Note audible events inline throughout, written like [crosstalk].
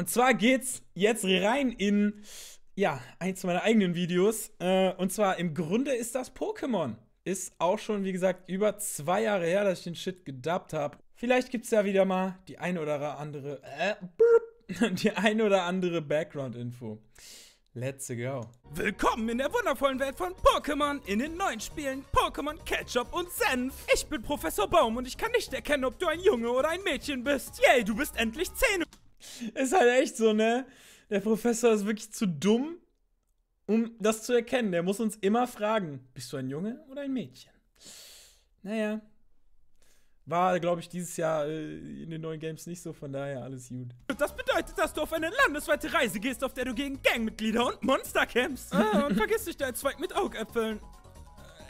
Und zwar geht's jetzt rein in, ja, eins meiner eigenen Videos. Äh, und zwar im Grunde ist das Pokémon. Ist auch schon, wie gesagt, über zwei Jahre her, dass ich den Shit gedubbt habe. Vielleicht gibt's ja wieder mal die eine oder andere, äh, [laughs] die eine oder andere Background-Info. Let's go. Willkommen in der wundervollen Welt von Pokémon in den neuen Spielen Pokémon Ketchup und Senf. Ich bin Professor Baum und ich kann nicht erkennen, ob du ein Junge oder ein Mädchen bist. Yay, du bist endlich 10. [laughs] Ist halt echt so, ne? Der Professor ist wirklich zu dumm, um das zu erkennen. Der muss uns immer fragen: Bist du ein Junge oder ein Mädchen? Naja. War, glaube ich, dieses Jahr äh, in den neuen Games nicht so, von daher alles gut. Das bedeutet, dass du auf eine landesweite Reise gehst, auf der du gegen Gangmitglieder und Monster kämpfst. Ah, und [laughs] vergiss nicht deinen Zweig mit Augäpfeln.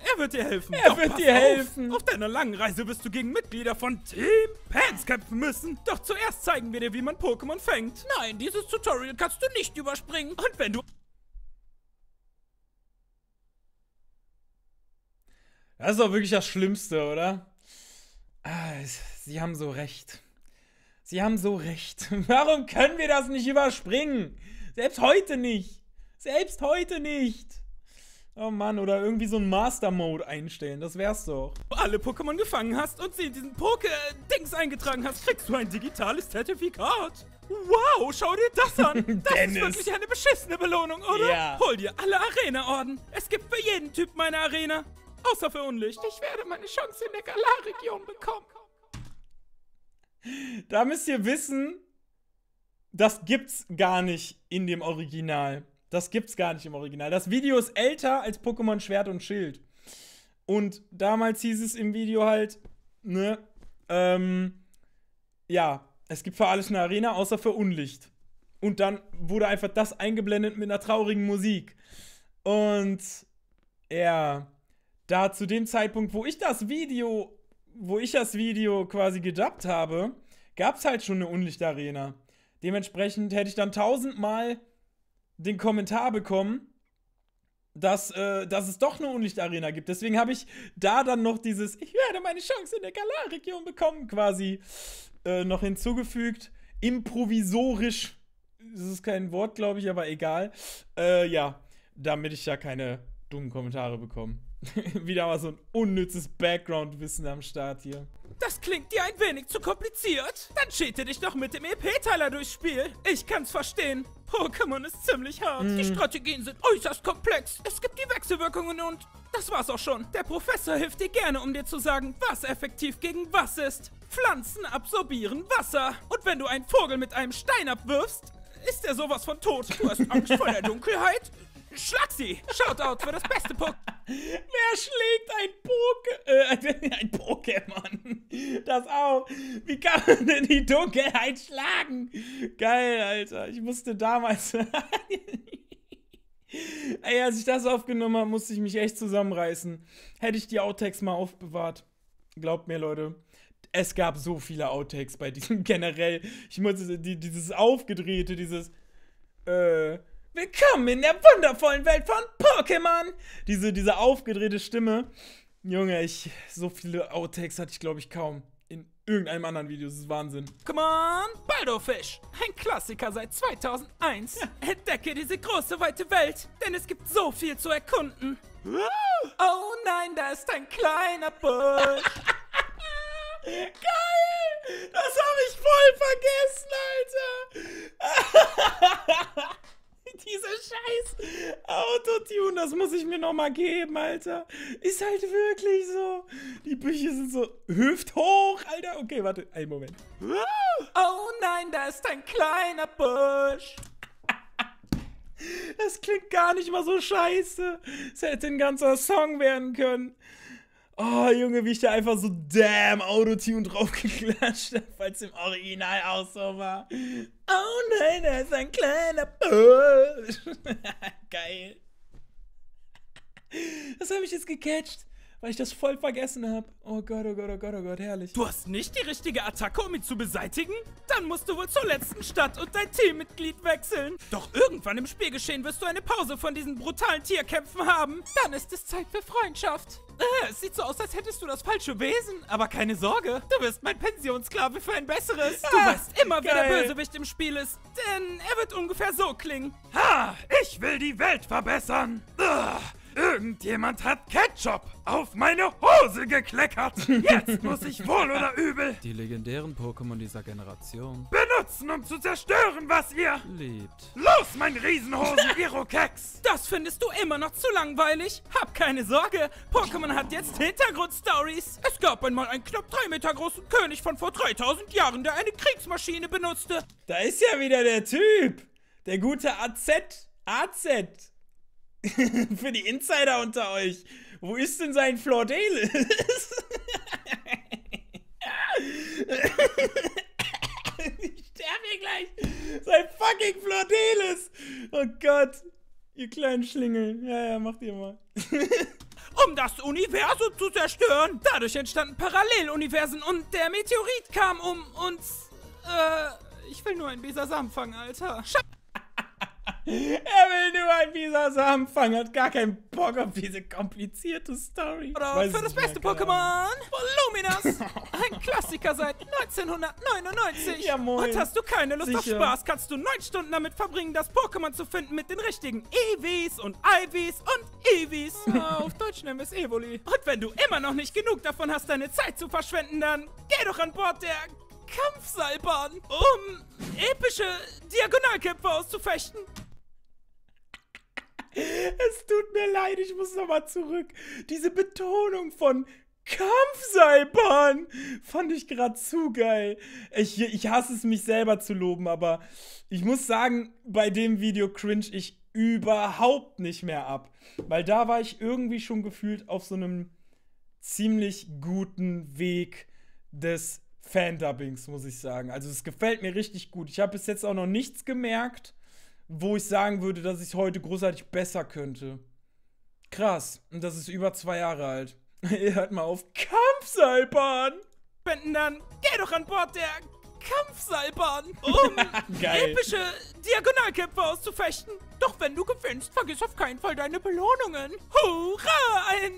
Er wird dir helfen. Er Doch wird dir auf. helfen. Auf deiner langen Reise wirst du gegen Mitglieder von Team Pants kämpfen müssen. Doch zuerst zeigen wir dir, wie man Pokémon fängt. Nein, dieses Tutorial kannst du nicht überspringen. Und wenn du Das ist doch wirklich das Schlimmste, oder? Ah, Sie haben so recht. Sie haben so recht. [laughs] Warum können wir das nicht überspringen? Selbst heute nicht. Selbst heute nicht. Oh Mann, oder irgendwie so einen Master-Mode einstellen. Das wär's doch. alle Pokémon gefangen hast und sie in diesen Poké-Dings eingetragen hast, kriegst du ein digitales Zertifikat. Wow, schau dir das an. [laughs] Das ist wirklich eine beschissene Belohnung, oder? Ja. Hol dir alle Arena-Orden. Es gibt für jeden Typ eine Arena. Außer für Unlicht. Ich werde meine Chance in der Galar-Region bekommen. Da müsst ihr wissen, das gibt's gar nicht in dem Original. Das gibt's gar nicht im Original. Das Video ist älter als Pokémon Schwert und Schild. Und damals hieß es im Video halt, ne, ähm, ja, es gibt für alles eine Arena, außer für Unlicht. Und dann wurde einfach das eingeblendet mit einer traurigen Musik. Und ja, da zu dem Zeitpunkt, wo ich das Video, wo ich das Video quasi gedubbt habe, gab es halt schon eine Unlichtarena. Dementsprechend hätte ich dann tausendmal den Kommentar bekommen, dass, äh, dass es doch eine Unlichtarena gibt. Deswegen habe ich da dann noch dieses Ich werde meine Chance in der Galar-Region bekommen quasi äh, noch hinzugefügt. Improvisorisch. Das ist kein Wort, glaube ich, aber egal. Äh, ja, damit ich ja keine dummen Kommentare bekomme. [laughs] Wieder mal so ein unnützes Background-Wissen am Start hier. Das klingt dir ein wenig zu kompliziert. Dann cheate dich doch mit dem EP-Teiler durchs Spiel. Ich kann's verstehen. Pokémon ist ziemlich hart. Die Strategien sind äußerst komplex. Es gibt die Wechselwirkungen und das war's auch schon. Der Professor hilft dir gerne, um dir zu sagen, was effektiv gegen was ist. Pflanzen absorbieren Wasser. Und wenn du einen Vogel mit einem Stein abwirfst, ist er sowas von tot. Du hast Angst vor der [laughs] Dunkelheit? Schlag sie! Shoutout für das beste Pokémon. [laughs] Wer schlägt ein Poke äh, [laughs] ein Pokémon? Das auch. Wie kann man denn die Dunkelheit schlagen? Geil, Alter. Ich musste damals. [laughs] Ey, als ich das aufgenommen habe, musste ich mich echt zusammenreißen. Hätte ich die Outtakes mal aufbewahrt. Glaubt mir, Leute. Es gab so viele Outtakes bei diesem generell. Ich musste die, dieses aufgedrehte, dieses. Äh. Willkommen in der wundervollen Welt von Pokémon! Diese, diese aufgedrehte Stimme. Junge, ich. So viele Outtakes hatte ich, glaube ich, kaum. In irgendeinem anderen Video. Das ist Wahnsinn. Pokémon Baldofisch. Ein Klassiker seit 2001. Entdecke diese große, weite Welt, denn es gibt so viel zu erkunden. Oh nein, da ist ein kleiner Busch. [laughs] Geil! Das habe ich voll vergessen, Alter! [laughs] Diese scheiß Autotune, das muss ich mir nochmal geben, Alter. Ist halt wirklich so. Die Bücher sind so hüfthoch, Alter. Okay, warte, einen Moment. Oh nein, da ist ein kleiner Busch. [laughs] Das klingt gar nicht mal so scheiße. Es hätte ein ganzer Song werden können. Oh, Junge, wie ich da einfach so damn Autotune draufgeklatscht habe, weil es im Original auch so war. Oh nein, da ist ein kleiner. [laughs] Geil. Das habe ich jetzt gecatcht. Weil ich das voll vergessen habe. Oh Gott, oh Gott, oh Gott, oh Gott, herrlich. Du hast nicht die richtige Attacke, um ihn zu beseitigen? Dann musst du wohl zur letzten Stadt und dein Teammitglied wechseln. Doch irgendwann im Spielgeschehen wirst du eine Pause von diesen brutalen Tierkämpfen haben. Dann ist es Zeit für Freundschaft. Äh, es sieht so aus, als hättest du das falsche Wesen. Aber keine Sorge, du wirst mein Pensionssklave für ein besseres. Du Ah, weißt immer, wer der geil. Bösewicht im Spiel ist. Denn er wird ungefähr so klingen. Ha! Ich will die Welt verbessern. Ugh, irgendjemand hat Ketchup auf meine Hose gekleckert. Jetzt [laughs] muss ich wohl oder übel Die legendären Pokémon dieser Generation benutzen, um zu zerstören, was ihr... liebt. Los, mein Riesenhosen, [laughs] Irokeks! Das findest du immer noch zu langweilig? Hab keine Sorge, Pokémon hat jetzt Hintergrundstories. Es gab einmal einen knapp drei Meter großen König von vor 3000 Jahren, der eine Kriegsmaschine benutzte. Da ist ja wieder der Typ. Der gute AZ. AZ. [laughs] Für die Insider unter euch. Wo ist denn sein Flordelis? ich sterbe hier gleich. Sein fucking Flordelis. Oh Gott. Ihr kleinen Schlingel. Ja, ja, macht ihr mal. [laughs] Um das Universum zu zerstören. Dadurch entstanden Paralleluniversen und der Meteorit kam, um uns. Äh, ich will nur ein Bisasam fangen, Alter. Schau Er will nur ein Bisasam fangen, hat gar keinen Bock auf diese komplizierte Story. Oder Weiß für das beste. Pokémon, Voluminas. Ein Klassiker seit 1999. Ja, moin. Und hast du keine Lust auf Sicher. Spaß, kannst du neun Stunden damit verbringen, das Pokémon zu finden mit den richtigen Eevees und Ivies und Eevees. [laughs] auf Deutsch nennen wir es Evoli. Und wenn du immer noch nicht genug davon hast, deine Zeit zu verschwenden, dann geh doch an Bord der Kampfseilbahn, um epische Diagonalkämpfe auszufechten. Es tut mir leid, ich muss nochmal zurück. Diese Betonung von Kampfseilbahn fand ich gerade zu geil. Ich, ich hasse es, mich selber zu loben, aber ich muss sagen, bei dem Video cringe ich überhaupt nicht mehr ab. Weil da war ich irgendwie schon gefühlt auf so einem ziemlich guten Weg des Fandubbings, muss ich sagen. Also es gefällt mir richtig gut. Ich habe bis jetzt auch noch nichts gemerkt, wo ich sagen würde, dass ich es heute großartig besser könnte. Krass. Und das ist über zwei Jahre alt. [laughs] Hört mal auf. Kampfseilbahn! Spenden, dann geh doch an Bord der Kampfseilbahn, um [laughs] epische Diagonalkämpfe auszufechten. Doch wenn du gewinnst, vergiss auf keinen Fall deine Belohnungen. Hurra, ein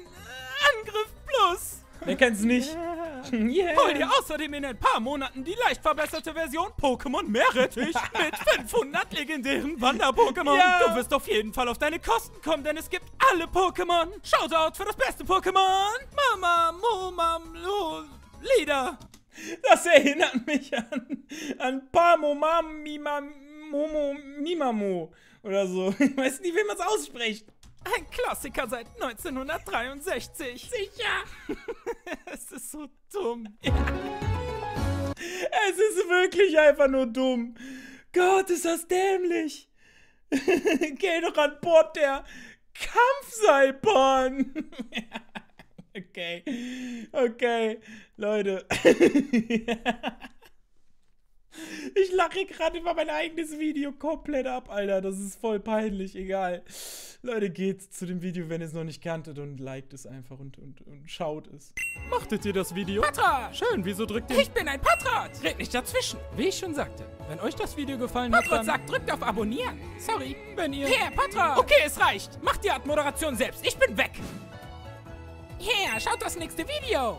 Angriff plus. Wer kennt's nicht? [laughs] yeah. Hol dir außerdem in ein paar Monaten die leicht verbesserte Version Pokémon Meerrettich [laughs] mit 500 legendären Wander-Pokémon. Ja. Du wirst auf jeden Fall auf deine Kosten kommen, denn es gibt alle Pokémon. Shoutout für das beste Pokémon. Mama, Moma, Lo, Lieder. Das erinnert mich an, an Pamo Mima Momo Mimamo oder so. [laughs] Ich weiß nicht, wie man es ausspricht. Ein Klassiker seit 1963. Sicher. So dumm. [laughs] Es ist wirklich einfach nur dumm. Gott, ist das dämlich. [laughs] Geh doch an Bord der Kampfseilbahn. [laughs] okay. Okay. Leute. Ich lache gerade über mein eigenes Video komplett ab, Alter. Das ist voll peinlich. Egal. Leute, geht zu dem Video, wenn ihr es noch nicht kanntet und liked es einfach und, und, und schaut es. Mochtet ihr das Video? Patrat. Schön, wieso drückt ihr... Ich bin ein Patrat. Red nicht dazwischen. Wie ich schon sagte, wenn euch das Video gefallen hat, Patrat dann... sagt, drückt auf Abonnieren. Sorry. Wenn ihr... Hier, Patrat. Okay, es reicht. Mach die Art Moderation selbst. Ich bin weg. Hier, schaut das nächste Video.